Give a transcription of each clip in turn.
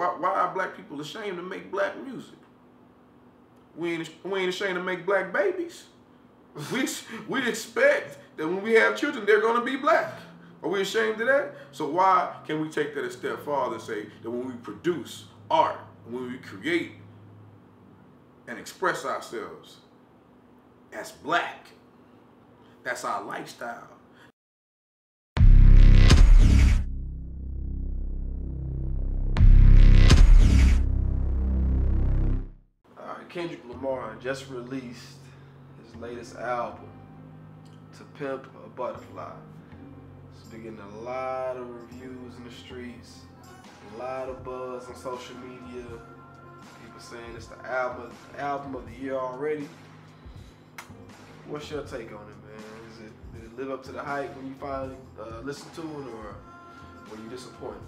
why, why are black people ashamed to make black music? We ain't, we ain't ashamed to make black babies. We, we expect that when we have children, they're going to be black. Are we ashamed of that? So why can we take that a step farther and say that when we produce art, when we create and express ourselves as black, that's our lifestyle. Kendrick Lamar just released his latest album, To Pimp a Butterfly. It's been getting a lot of reviews in the streets, a lot of buzz on social media. People saying it's the album album of the year already. What's your take on it, man? Is it did it live up to the hype when you finally uh, listened to it, or were you disappointed?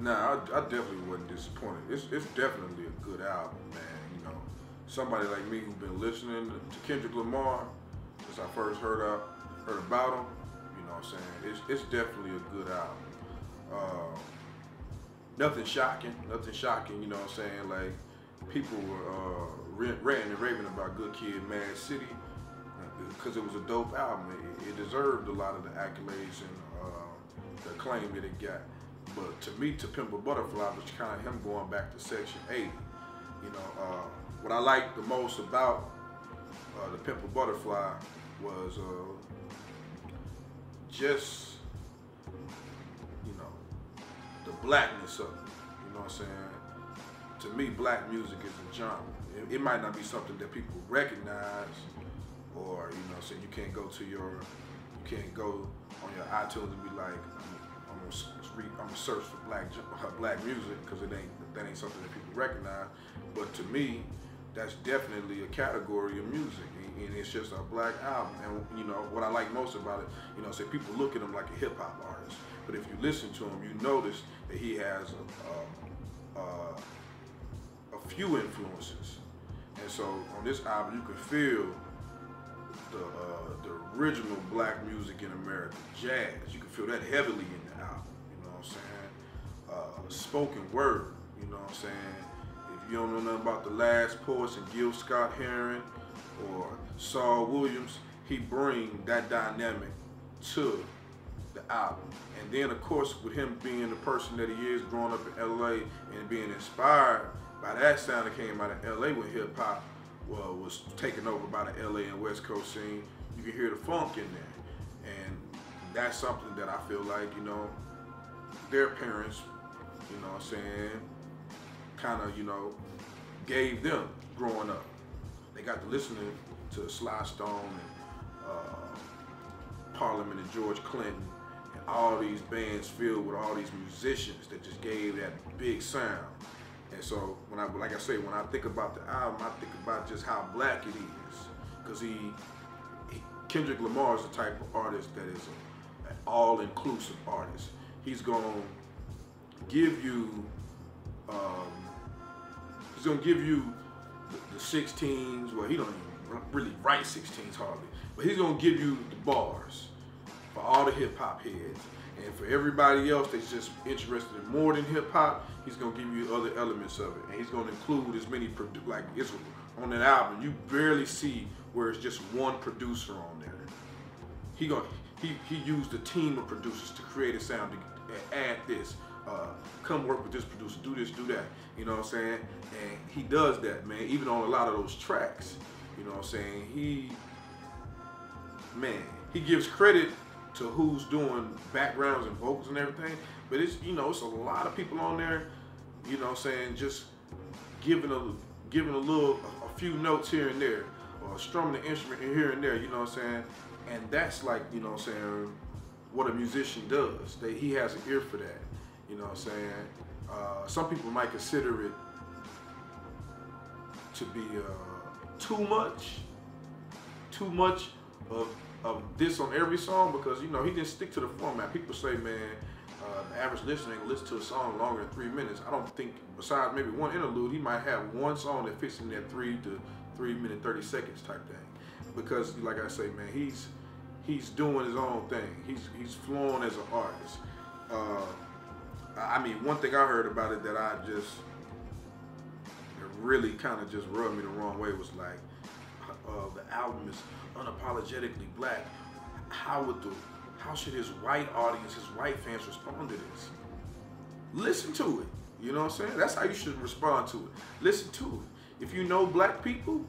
Nah, I, I, definitely wasn't disappointed. It's, it's definitely a good album, man. You know, somebody like me who's been listening to Kendrick Lamar since I first heard up, heard about him. You know, what I'm saying it's it's definitely a good album. Uh, nothing shocking, nothing shocking. You know, what I'm saying like people were uh, ranting and raving about Good Kid, Mad City because uh, it was a dope album. It, it, deserved a lot of the accolades and uh, the acclaim that it got. But to me, To Pimp a Butterfly was kind of him going back to Section 8. You know, uh, what I liked the most about uh, The Pimp a Butterfly was uh, just, you know, the blackness of it. You know what I'm saying? To me, black music is a genre. It, it might not be something that people recognize or, you know, saying you can't go to your, you can't go on your iTunes and be like, I'm, gonna search for black black music because it ain't that ain't something that people recognize. But to me, that's definitely a category of music, and it's just a black album. And you know what I like most about it, you know, say people look at him like a hip hop artist, but if you listen to him, you notice that he has a, a, a, a few influences. And so on this album, you can feel the uh, the original black music in America, jazz. You can feel that heavily in the album I'm saying? Uh, spoken word, you know what I'm saying? If you don't know nothing about the last poets and Gil Scott Heron or Saul Williams, he bring that dynamic to the album. And then of course with him being the person that he is, growing up in LA and being inspired by that sound that came out of LA when hip hop well, was taken over by the LA and West Coast scene, you can hear the funk in there. And that's something that I feel like, you know, their parents, you know what I'm saying, kind of, you know, gave them growing up. They got to listening to Sly Stone and uh, Parliament and George Clinton and all these bands filled with all these musicians that just gave that big sound. And so when I, like I say, when I think about the album, I think about just how black it is, because he, he, Kendrick Lamar is the type of artist that is an all-inclusive artist he's to give you, um, he's to give you the, the 16s, well, he don't even really write 16s hardly, but he's to give you the bars for all the hip hop heads. And for everybody else that's just interested in more than hip hop, he's gonna give you other elements of it, and he's gonna include as many like it's on that album. You barely see where it's just one producer on there. He gonna he he used a team of producers to create a sound add this. Uh, come work with this producer, do this, do that. You know what I'm saying? And he does that, man, even on a lot of those tracks. You know what I'm saying? He, man, he gives credit to who's doing backgrounds and vocals and everything. But it's, you know, it's a lot of people on there, you know what I'm saying, just giving a, giving a little, a, a few notes here and there, or strumming the instrument here and there, you know what I'm saying? And that's like, you know what I'm saying, what a musician does. He has an ear for that. You know what I'm saying? Uh, some people might consider it to be uh, too much, too much of, of this on every song because, you know, he didn't stick to the format. People say, man, uh, the average listener ain't listen to a song longer than three minutes. I don't think, besides maybe one interlude, he might have one song that fits in that three to three minute, 30 seconds type thing. Because, like I say, man, he's he's doing his own thing. He's he's flowing as an artist. Uh, I mean, one thing I heard about it that I just really kind of just rubbed me the wrong way was like, uh, the album is unapologetically black. How would the how should his white audience, his white fans respond to this? Listen to it. You know what I'm saying? That's how you should respond to it. Listen to it. If you know black people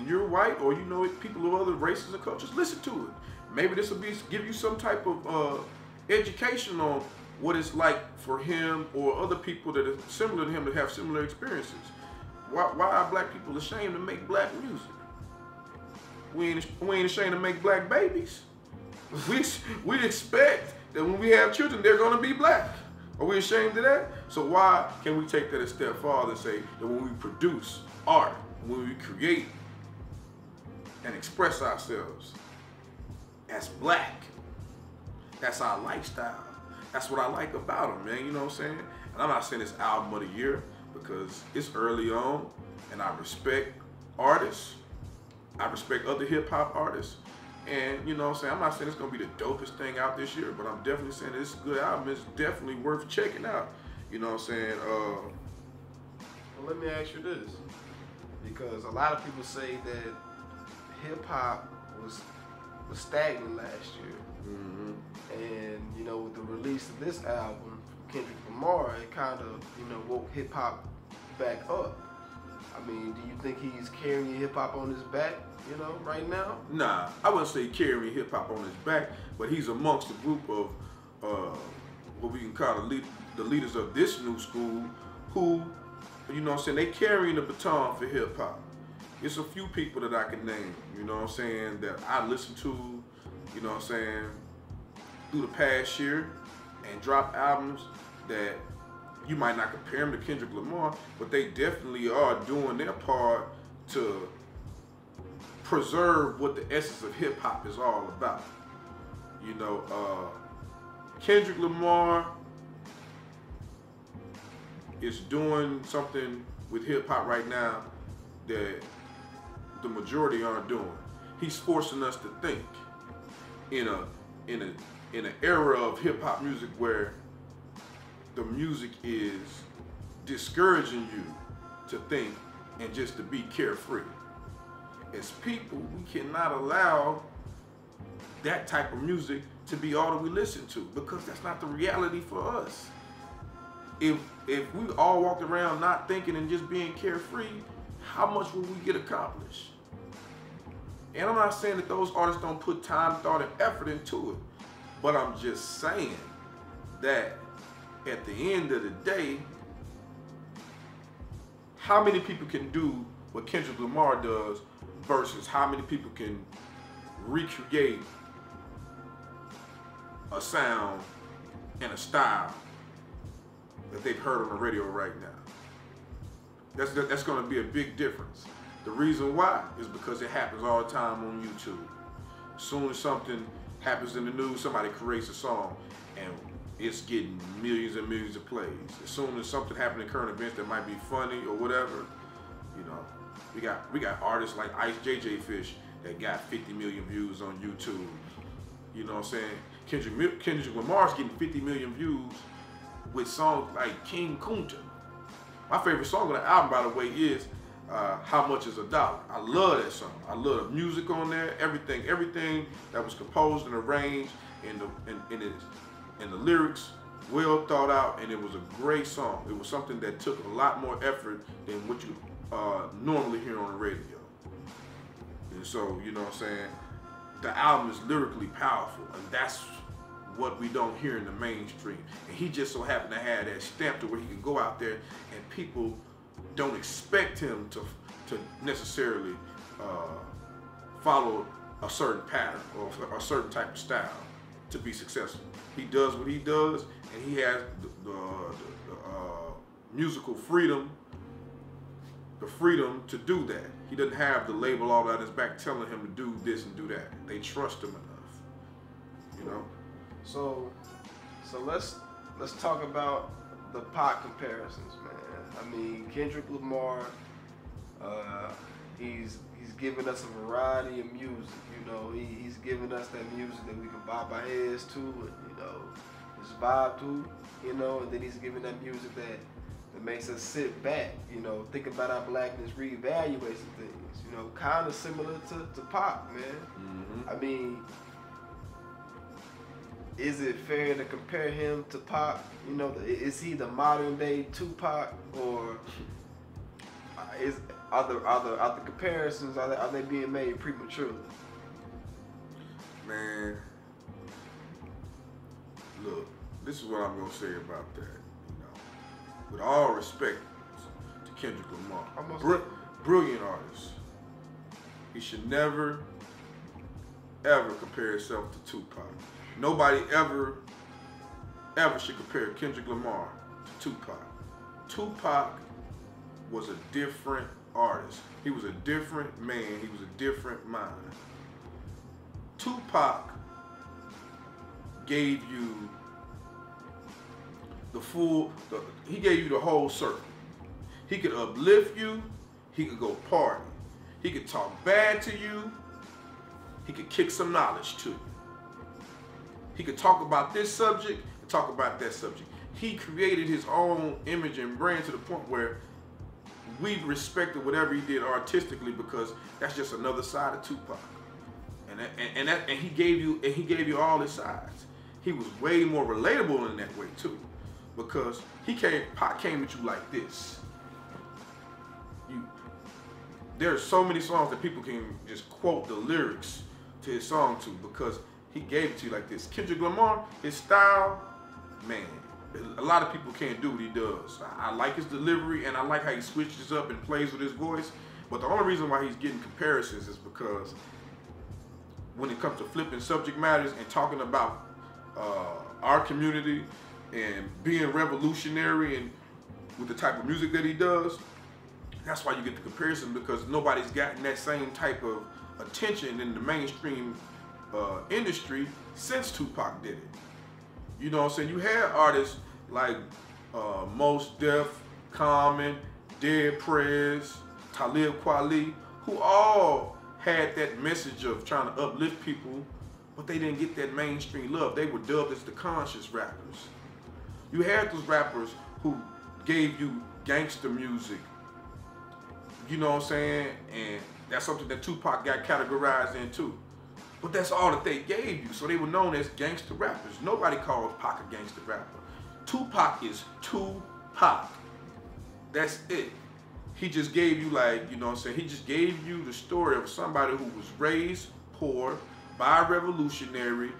and you're white, or you know people of other races and cultures, listen to it. Maybe this will be give you some type of uh, education on what it's like for him or other people that are similar to him that have similar experiences. Why, why are black people ashamed to make black music? We ain't, we ain't ashamed to make black babies. We, we expect that when we have children, they're going to be black. Are we ashamed of that? So why can we take that a step farther and say that when we produce art, when we create and express ourselves as black, that's our lifestyle. That's what I like about him, man. You know what I'm saying? And I'm not saying it's album of the year because it's early on, and I respect artists. I respect other hip hop artists. And you know what I'm saying? I'm not saying it's gonna be the dopest thing out this year, but I'm definitely saying it's a good album. It's definitely worth checking out. You know what I'm saying? Uh, well, let me ask you this. Because a lot of people say that hip hop was was stagnant last year. Mm-hmm. And you know, with the release of this album, Kendrick Lamar, it kind of you know woke hip hop back up. I mean, do you think he's carrying hip hop on his back? You know, right now? Nah, I wouldn't say carrying hip hop on his back, but he's amongst a group of uh, what we can call the, lead, the leaders of this new school who, you know, I'm saying they carrying the baton for hip hop. It's a few people that I can name, you know what I'm saying, that I listen to, you know what I'm saying, through the past year and drop albums that you might not compare them to Kendrick Lamar, but they definitely are doing their part to preserve what the essence of hip hop is all about. You know, uh, Kendrick Lamar is doing something with hip hop right now that the majority aren't doing. He's forcing us to think in a in a in an era of hip hop music where the music is discouraging you to think and just to be carefree. As people, we cannot allow that type of music to be all that we listen to because that's not the reality for us. If if we all walked around not thinking and just being carefree, how much will we get accomplished? And I'm not saying that those artists don't put time, thought, and effort into it. But I'm just saying that at the end of the day, how many people can do what Kendrick Lamar does versus how many people can recreate a sound and a style that they've heard on the radio right now. That's that's going to be a big difference. The reason why is because it happens all the time on YouTube. As soon as something happens in the news, somebody creates a song and it's getting millions and millions of plays. As soon as something happens in current events that might be funny or whatever, you know, we got we got artists like Ice JJ Fish that got 50 million views on YouTube. You know what I'm saying? Kendrick, Kendrick Lamar's getting 50 million views with songs like King Kunta. My favorite song on the album, by the way, is uh, How Much Is a Dollar. I love that song. I love the music on there, everything, everything that was composed and arranged in the in, in its and the lyrics well thought out, and it was a great song. It was something that took a lot more effort than what you uh, normally hear on the radio. And so, you know what I'm saying? The album is lyrically powerful, and that's what we don't hear in the mainstream. And he just so happened to have that stamp to where he can go out there and people don't expect him to to necessarily uh, follow a certain pattern or a certain type of style to be successful. He does what he does, and he has the, the, the uh, musical freedom, the freedom to do that. He doesn't have the label all on his back telling him to do this and do that. They trust him enough, you know. So, so let's let's talk about the Pac comparisons, man. I mean, Kendrick Lamar, uh, he's he's giving us a variety of music. You know, he, he's giving us that music that we can bob our heads to, and you know, his vibe to, you know, and then he's giving that music that that makes us sit back, you know, think about our blackness, reevaluate some things, you know, kind of similar to, to Pac, man. Mm-hmm. I mean, is it fair to compare him to Pac? You know, is he the modern day Tupac, or is are the are the, are the comparisons are they, are they being made prematurely? Man, look, this is what I'm gonna say about that. You know, with all respect to Kendrick Lamar, br- brilliant artist. He should never, ever compare himself to Tupac. Nobody ever, ever should compare Kendrick Lamar to Tupac. Tupac was a different artist. He was a different man. He was a different mind. Tupac gave you the full, the, he gave you the whole circle. He could uplift you. He could go party. He could talk bad to you. He could kick some knowledge to you. He could talk about this subject and talk about that subject. He created his own image and brand to the point where we respected whatever he did artistically because that's just another side of Tupac. And that, and, and that and he gave you and he gave you all his sides. He was way more relatable in that way too, because he came Pac came at you like this. You there are so many songs that people can just quote the lyrics to his song to because he gave it to you like this. Kendrick Lamar, his style, man, a lot of people can't do what he does. I, I like his delivery and I like how he switches up and plays with his voice. But the only reason why he's getting comparisons is because when it comes to flipping subject matters and talking about uh, our community and being revolutionary and with the type of music that he does, that's why you get the comparison because nobody's gotten that same type of attention in the mainstream uh, industry since Tupac did it. You know what I'm saying? You had artists like uh, Mos Def, Common, Dead Prez, Talib Kweli, who all had that message of trying to uplift people, but they didn't get that mainstream love. They were dubbed as the conscious rappers. You had those rappers who gave you gangster music. You know what I'm saying? And that's something that Tupac got categorized into. But that's all that they gave you. So they were known as gangster rappers. Nobody calls Pac a gangster rapper. Tupac is Tupac. That's it. He just gave you like, you know what I'm saying? He just gave you the story of somebody who was raised poor by a revolutionary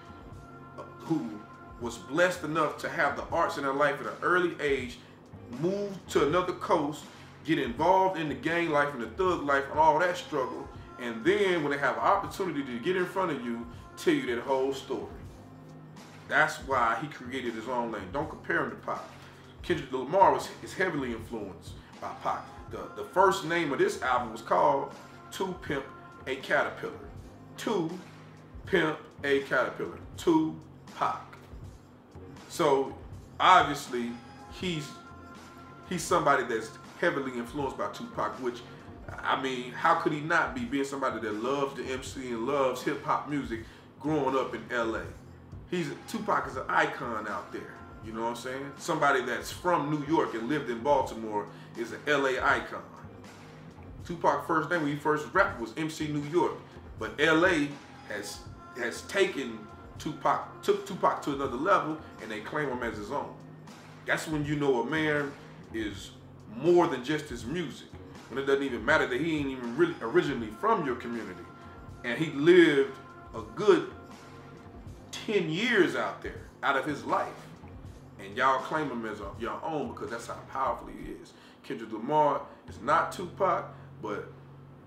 who was blessed enough to have the arts in their life at an early age, move to another coast, get involved in the gang life and the thug life and all that struggle, and then when they have an opportunity to get in front of you, tell you that whole story. That's why he created his own lane. Don't compare him to Pac. Kendrick Lamar was, is heavily influenced by Pac. The, the first name of this album was called To Pimp a Caterpillar. Two Pimp a Caterpillar. Two Pac. So obviously he's he's somebody that's heavily influenced by Tupac, which I mean, how could he not be being somebody that loves the MC and loves hip hop music growing up in LA? He's Tupac is an icon out there. You know what I'm saying? Somebody that's from New York and lived in Baltimore is an LA icon. Tupac first name when he first rapped was MC New York, but LA has has taken Tupac took Tupac to another level and they claim him as his own. That's when you know a man is more than just his music when it doesn't even matter that he ain't even really originally from your community. And he lived a good 10 years out there, out of his life. And y'all claim him as your own because that's how powerful he is. Kendrick Lamar is not Tupac, but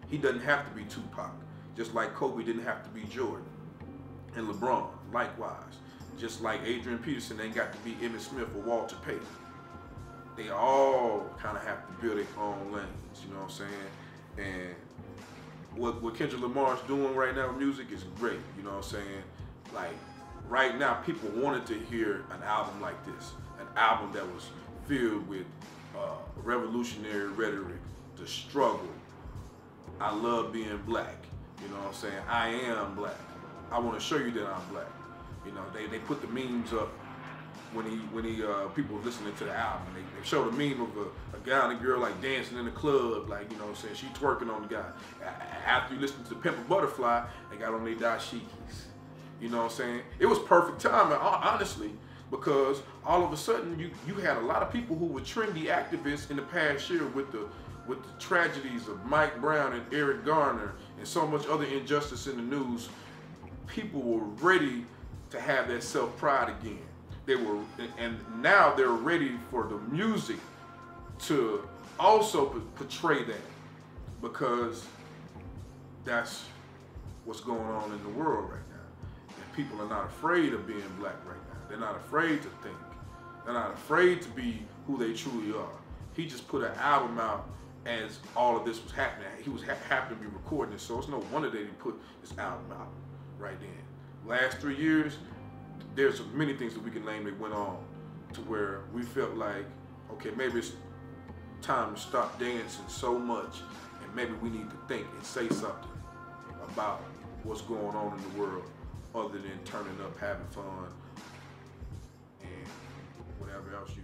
he doesn't have to be Tupac. Just like Kobe didn't have to be Jordan. And LeBron, likewise. Just like Adrian Peterson ain't got to be Emmitt Smith or Walter Payton they all kind of have to build their own lanes. You know what I'm saying? And what what Kendrick Lamar's doing right now with music is great. You know what I'm saying? Like right now, people wanted to hear an album like this, an album that was filled with uh, revolutionary rhetoric, the struggle. I love being black. You know what I'm saying? I am black. I want to show you that I'm black. You know, they, they put the memes up when he when he uh, people was listening to the album. They, they showed a meme of a, a guy and a girl like dancing in the club, like you know what I'm saying she twerking on the guy. After you listen to Pimp a Butterfly, they got on their dashikis. You know what I'm saying? It was perfect timing, honestly, because all of a sudden you you had a lot of people who were trendy activists in the past year with the with the tragedies of Mike Brown and Eric Garner and so much other injustice in the news. People were ready to have that self pride again. They were, and now they're ready for the music to also portray that because that's what's going on in the world right now. And people are not afraid of being black right now. They're not afraid to think. They're not afraid to be who they truly are. He just put an album out as all of this was happening. He was ha- happened to be recording it, so it's no wonder that he put this album out right then. Last three years, there's many things that we can name that went on to where we felt like, okay, maybe it's time to stop dancing so much, and maybe we need to think and say something about what's going on in the world, other than turning up, having fun, and whatever else you